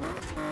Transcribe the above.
Mm-hmm.